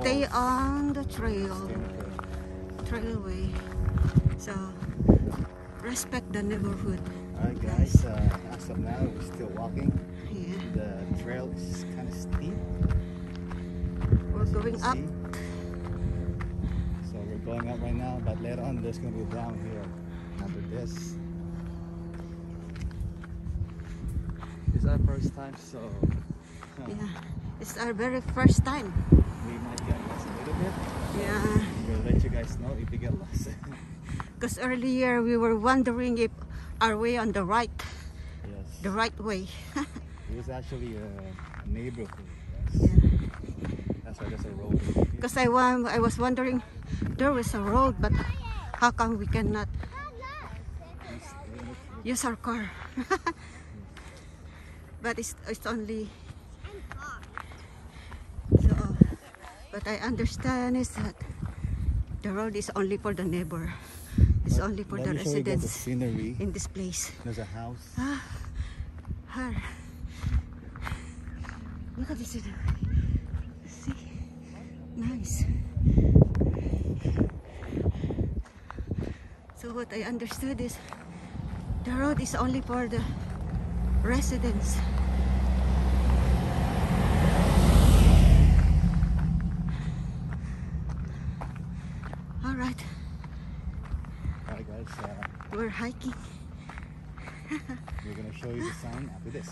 stay on the trail, Stay on the trail. trailway. So respect the neighborhood. Alright guys, uh, as of now we're still walking. Yeah, The trail is kind of steep. we're going up. So we're going up right now, but later on there's gonna be a down here after this. It's our first time, so uh, Yeah, it's our very first time. we might get lost a little bit. Yeah, We'll let you guys know if we get lost. because earlier we were wondering if our way on the right, yes. the right way. It was actually a neighborhood. yeah. That's why there's a road. Because I, I was wondering, there was a road, but how come we cannot use our car? but it's, it's only... So, but I understand is that the road is only for the neighbor. It's Let- only for the me show you guys the residents scenery. in this place. There's a house. Ah, her. Look at this. See? Nice. So what I understood is the road is only for the residents. All right, Alright guys, uh, we're hiking. we're gonna show you the sign after this.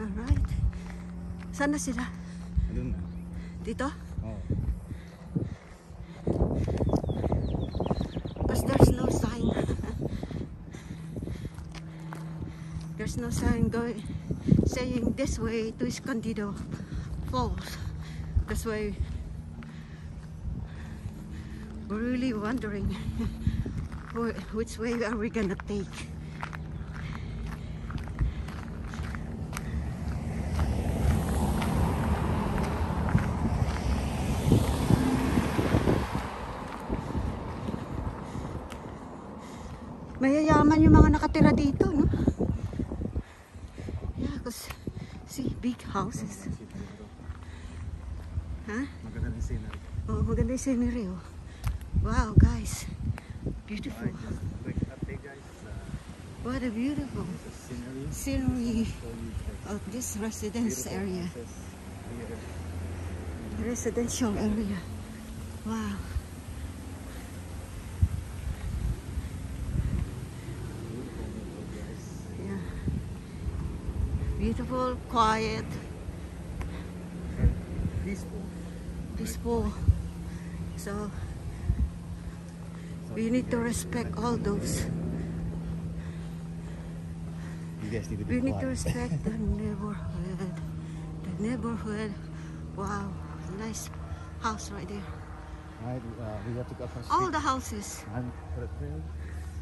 All right. Saan na sila? I don't know. Dito? Oh, Because there's no sign. there's no sign going saying this way to Escondido Falls. That's why really wondering wh- which way are we gonna take. Mayayaman yung mga nakatira dito, no? Yeah, because see, big houses. Ha? maganda ng scenery. Oh, maganda yung scenery, oh. Wow, guys. Beautiful. Alright, just quick update guys. What a beautiful scenery. scenery Show you guys. of this residence area. Residential area. Wow. Beautiful neighborhood, guys. Yeah. Beautiful, quiet, Peaceful. peaceful. So, we need to respect all those. You guys need to be We need to quiet. respect the neighborhood. The neighborhood. Wow, nice house right there. Alright, uh, we have to go across All street. the houses. And for the trail,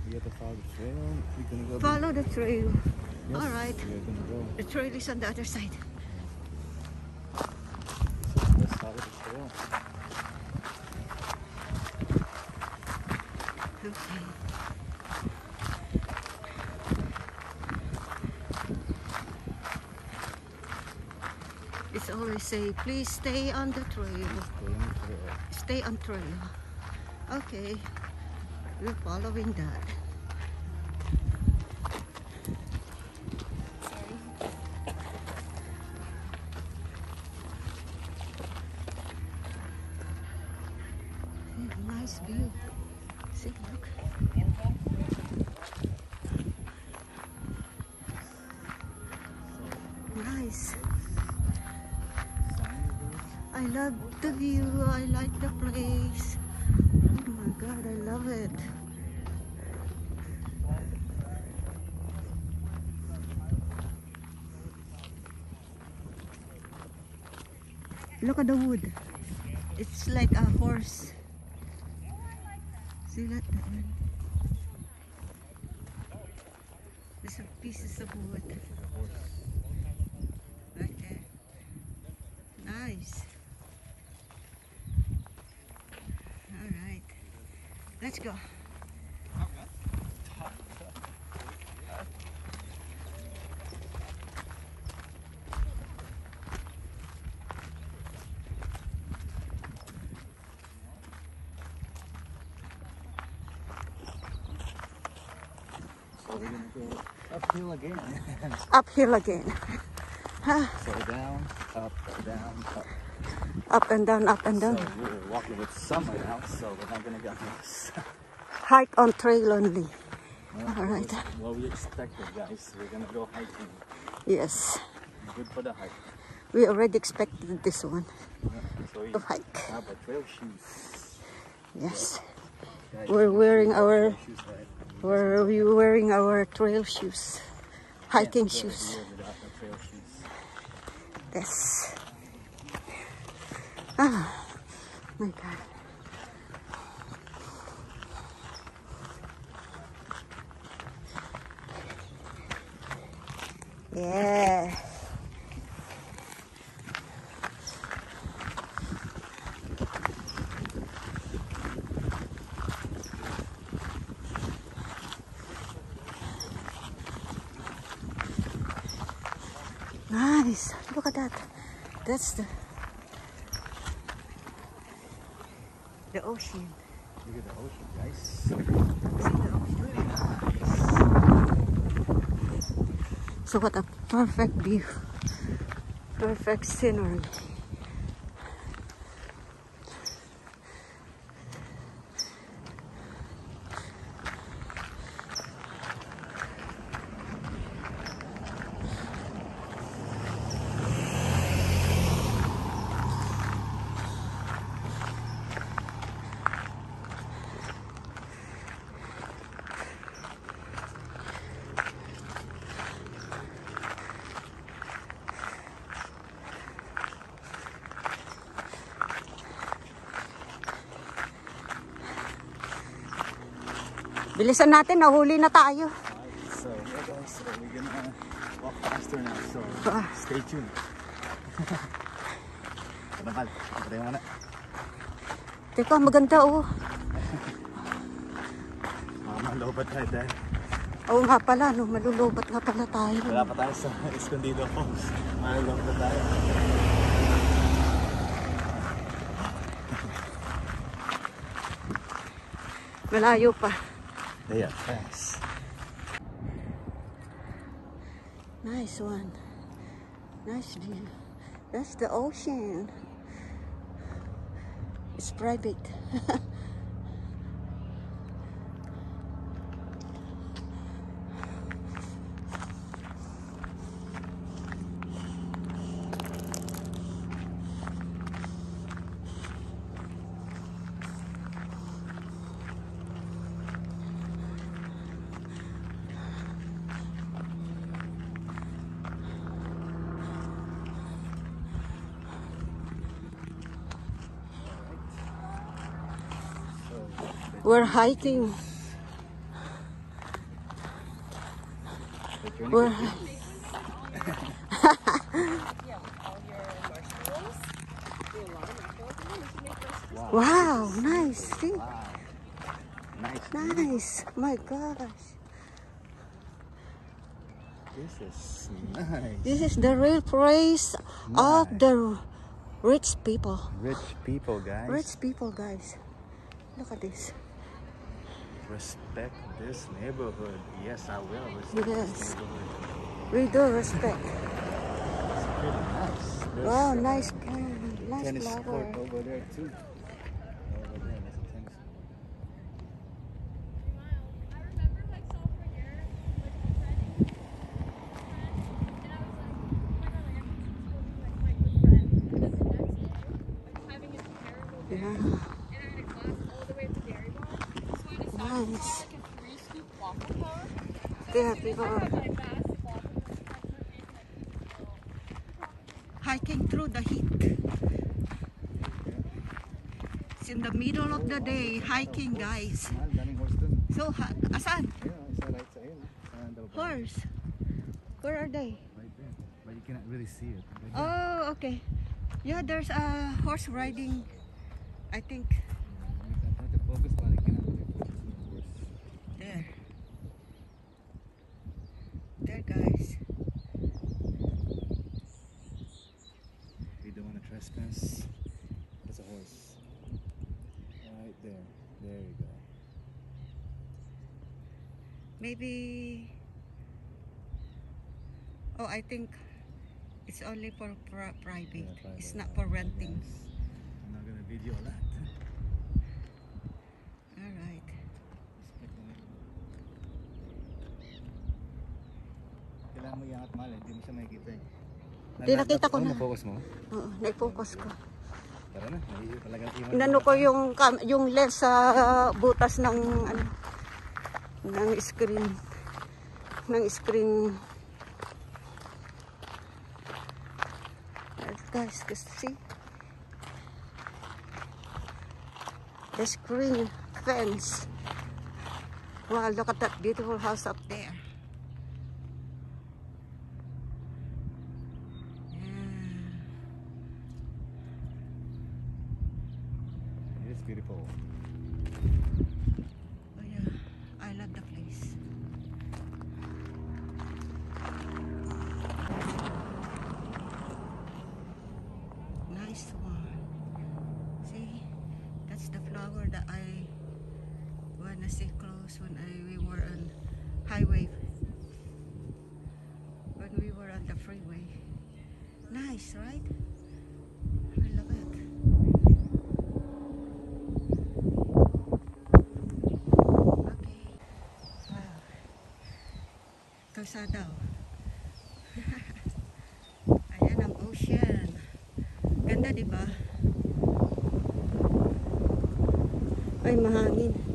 we have to follow the trail. We're gonna go. Follow the trail. Yes, All right. We're gonna go. The trail is on the other side. Let's follow the trail. Okay. It's always say, please stay on the trail. Stay on trail. Okay. We're following that. Nice view. See, look. Nice. I love the view. I like the place. Oh my god, I love it. Look at the wood. It's like a horse. See that? that one? These pieces of wood. Let's go. up hill uphill again. uphill again. so down, up, down, up. Up and down, up and down. So walking with summer now, so we're not gonna get lost. Hike on trail only. Well, All right. What we expected, guys. We're gonna go hiking. Yes. Good for the hike. We already expected this one So we to hike. have a trail shoes. Yes. Guys, We're wearing our trail shoes, right? we're we wearing our trail shoes. Hiking Can't shoes. here without the trail shoes. Yes. Ah, my God. Yeah. Ah, nice. Look at that. That's the the ocean. Look at the ocean, guys. See the ocean? So what a perfect view. Perfect scenery. Bilisan natin, nahuli na tayo. So so we're gonna walk faster now. So stay tuned. Kanakal, patay mo na. Teka, maganda oh. Mama, lobat tayo dahil. Oo nga pala, no, malulubat nga pala tayo. Wala pa tayo sa Escondido. Malulong na tayo. Malayo pa. They are fast. Nice one. Nice view. That's the ocean. It's private. We're hiking. We're continues. Wow. nice. See? Wow. Nice. Nice. My gosh. This is nice. This is the real place of the rich people. Rich people, guys. Rich people, guys. Look at this. Respect this neighborhood. Yes, I will. Respect Yes. this neighborhood. We do respect. It's pretty nice. There's Wow, a nice plant, nice tennis flower. court over there too. Over there, that's a tennis. I remember like sophomore year, like friend, friend, and I was like, my god, like I'm supposed to be like my good friend. And then the next day, I'm having a terrible day, Yeah, like my face, like, hiking through the heat. It's in the middle of the day, hiking, guys. So, asan? Horse. Where are they? Right there. But you cannot really see it. Oh, okay. Yeah, there's a horse riding. I think Maybe. Oh, I think it's only for pri- private. Yeah, It's not for renting. Yes. I'm not gonna video that. All right. Kailangan mo iangat mahal, eh. hindi mo siya makikita eh. Di, nakita ko oh, na. Na-focus mo? Oo, nai-focus ko. Tara na, naiiyo talaga iwan. Inano ko yung yung lens sa butas ng ano ng screen. Ng screen. Guys see? The screen fence. Wow look at that beautiful house up there yeah. It is beautiful. Oh yeah, I love the place. Nice one. See, that's the flower that I wanna see close when I we were on highway. When we were on the freeway. Nice, right? I love it. Okay. Wow. Kalsada. oh. Ayan ang ocean. Ganda, di ba? Ay, mahangin.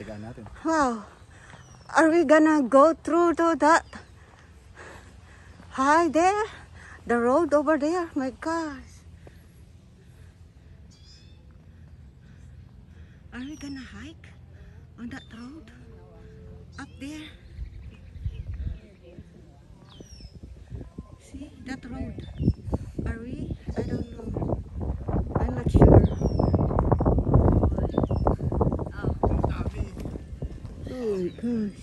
Iwatsagaan natin. Wow. Are we gonna go through to that? Hi there. The road over there. My gosh. Are we gonna hike on that road? Up there? See that road? Are we? I don't know. I'm not sure. Oh my gosh.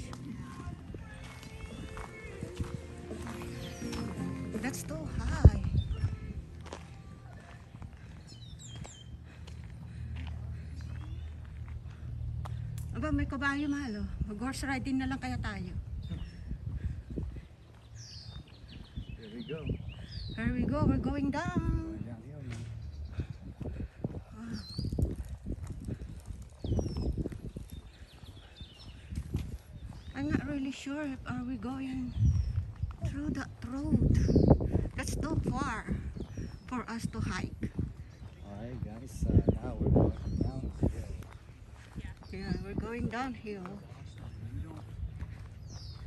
That's too Aba, may kabayo mahal oh. Mag-horse riding na lang kaya tayo. Here we go. Here we go, we're going down. Now. I'm not really sure if are we going through that road. That's too far for us to hike. Alright guys, uh, going downhill.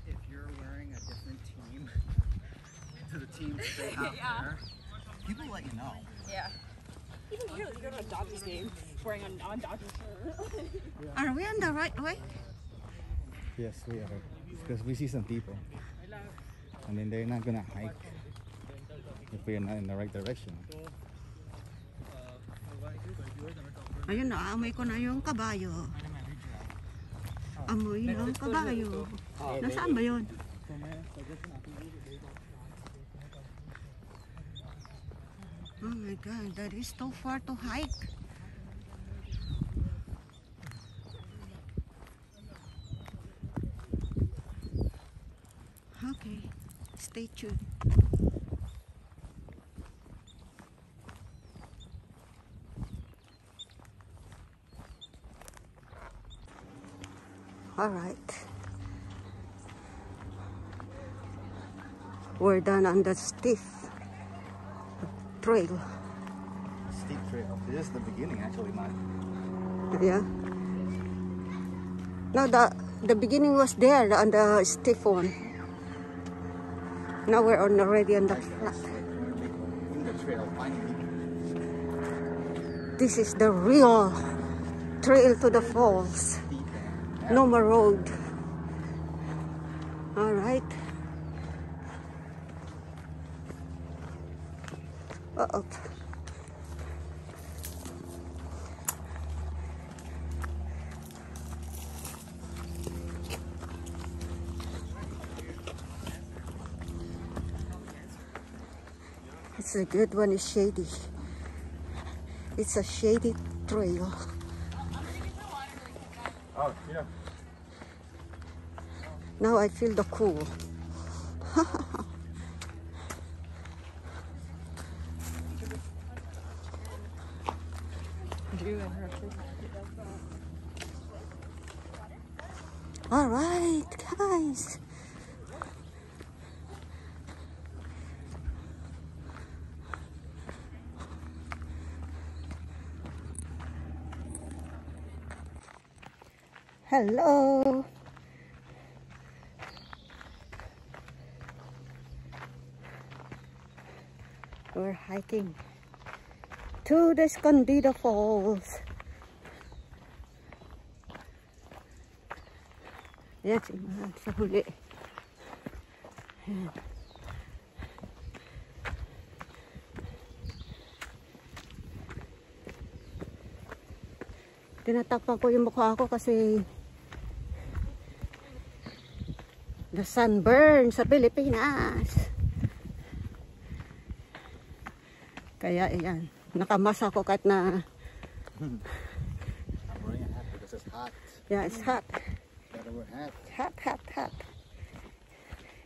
if you're wearing a different team to the team that they have there, people let you know. Yeah. Even here, you go to a Dodgers game wearing a non-Dodgers shirt. Are we on the right way? Yes, we are. Because we see some people. And then they're not gonna hike if we're not in the right direction. Ayun, naamoy ko na ah, yung kabayo. Amoy ng kabayo. Nasaan ba yun? Oh my God, that is too far to hike. Okay, stay tuned. All right. We're done on the stiff trail. Steep trail. This is the beginning actually, man. Yeah. No, the the beginning was there on the stiff one. Now we're on already on the flat. In the trail, finally. This is the real trail to the falls. Steep No more road. All right. Uh-oh. It's a good one, it's shady. It's a shady trail. Oh, yeah. Now I feel the cool. All right, guys. Hello. Hiking to the Escondido Falls. Yan si Mahal sa huli. Yan. Tinatakpan ko yung mukha ko kasi the sunburn sa Pilipinas. Kaya ayan, nakamasa ako kahit na I'm wearing a hat because it's hot. yeah, it's hot. Gotta wear hat. Hot, hot, hot.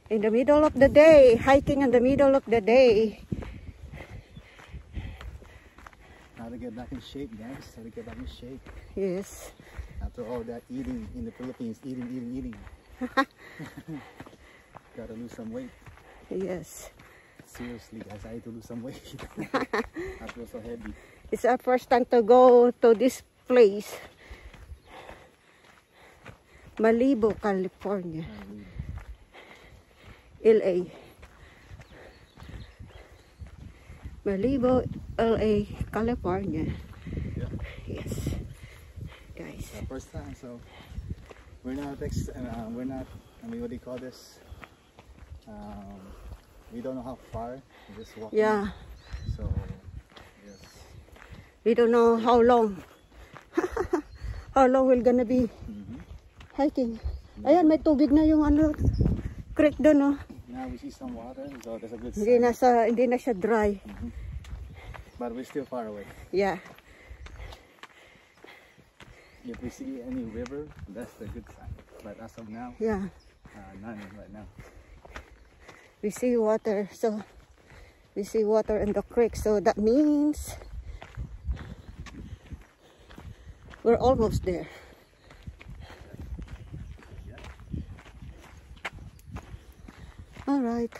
In the middle of the day, hiking in the middle of the day. How to get back in shape, guys. How to get back in shape. Yes. After all that eating in the Philippines, eating, eating, eating. Gotta lose some weight. Yes. Seriously, guys, I need to lose some weight. I feel so heavy. It's our first time to go to this place. Malibu, California. LA. Malibu, LA, California. Yeah. Yes. Guys. It's our first time, so we're not ex- uh, we're not. I mean, what do you call this? Um, we don't know how far. We're just walking. Yeah. So yes, We don't know how long. how long we're gonna be Mhm. hiking. Ayan, may tubig na yung ano, creek doon, oh. now we see some water, so that's a good Hindi sign. na, sa, hindi na siya dry. But we're still far away. Yeah. If we see any river, that's the good sign. But as of now, Yeah. uh, none right now. We see water. So, we see water in the creek. So, that means we're almost there. All right.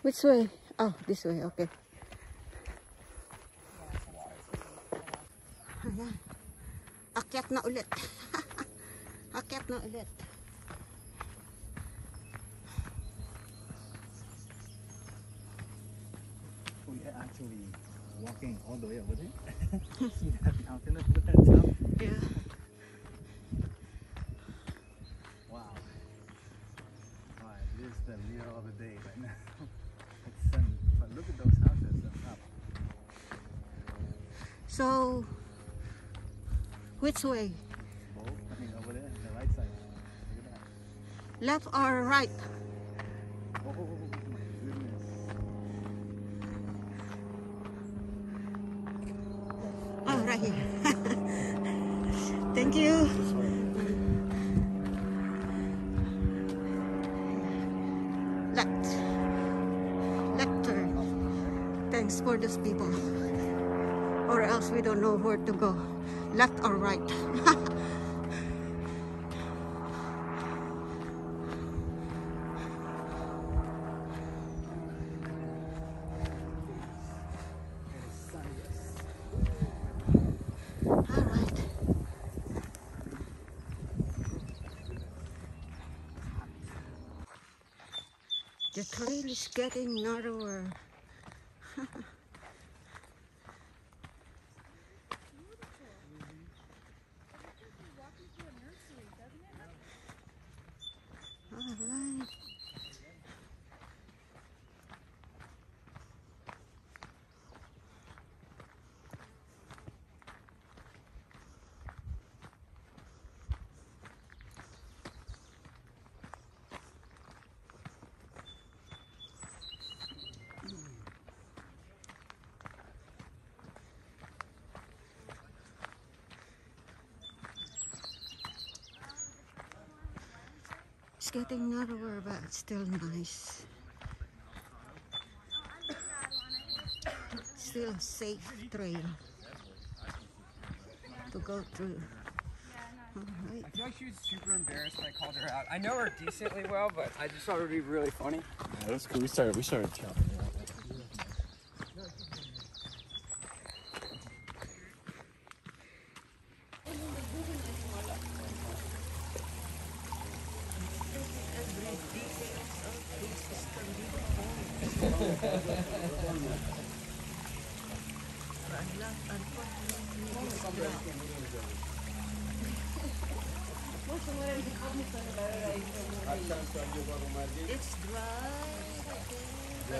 Which way? Oh, this way. Okay. Akyat na ulit. Na ulit. We are actually walking all the way over there. see that mountain over at the top? Yeah. Wow. Wow, it is the middle of the day right now. it's sunny, but look at those houses on top. So, which way? Both, I mean, over there, the right side. Look at that. Left or right? Oh. Oh, right here. Thank you. Left. Left turn. Thanks for those people. Or else we don't know where to go. Left or right. The trail is getting narrower. Getting narrower, but it's still nice. Still safe trail to go through. Alright. I feel like she was super embarrassed when I called her out. I know her decently well, but I just thought it would be really funny. Yeah, that's cool. We started. We started chopping.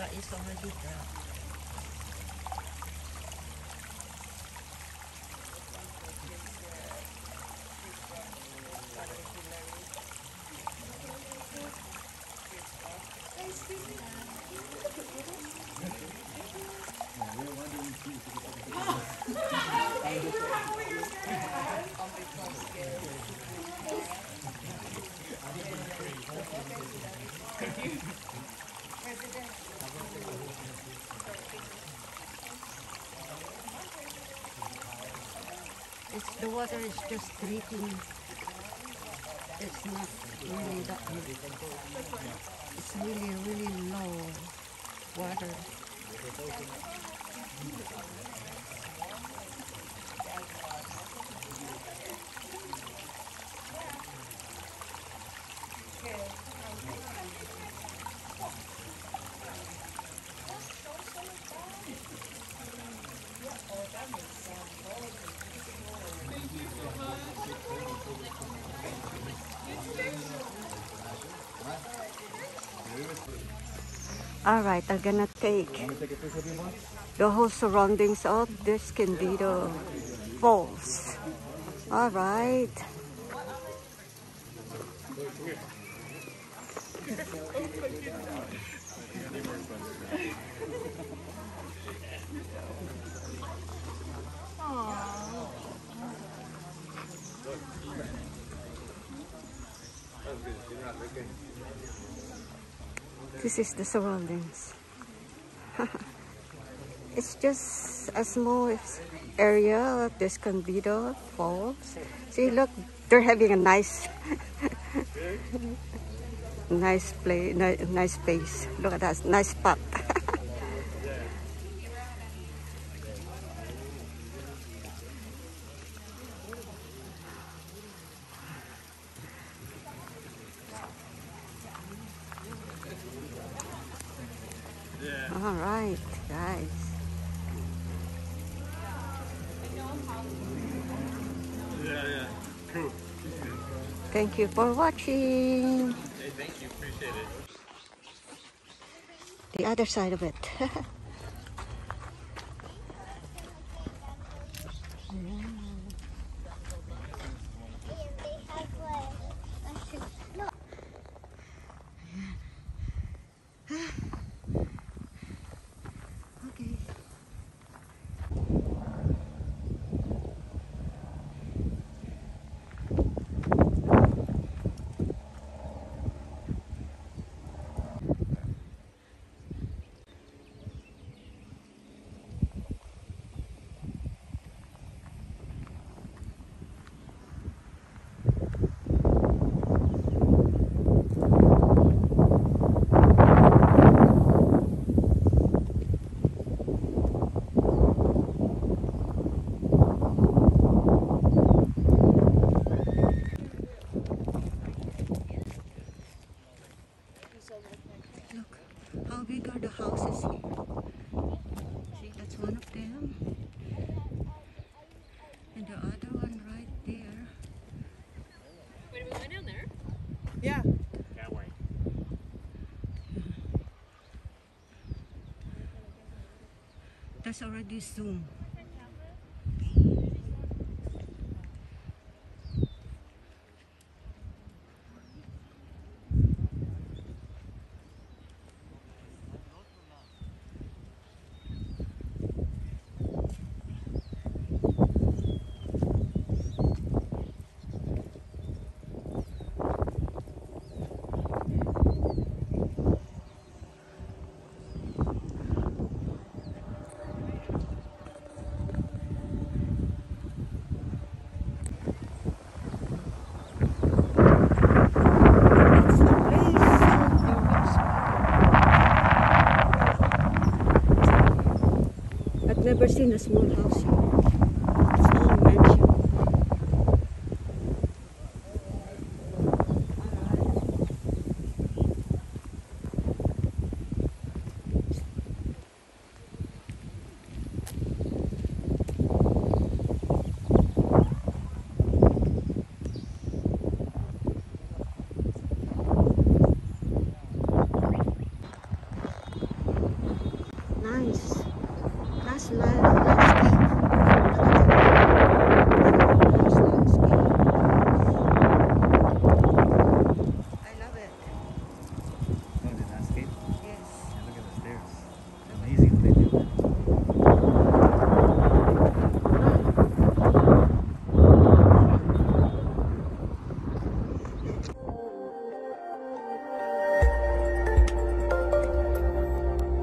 But it's already drought. It's the water is just dripping. It's not really that It's really really low water. All right, I'm gonna take the whole surroundings of this Escondido Falls. All right. This is the surroundings. it's just a small area of this Escondido Falls. See, look, they're having a nice, nice play, ni- nice space. Look at that, nice spot. All right, guys. Yeah, yeah. Cool. Thank you for watching. Hey, thank you. Appreciate it. The other side of it. has already Zoom. That's the place. I've never seen a small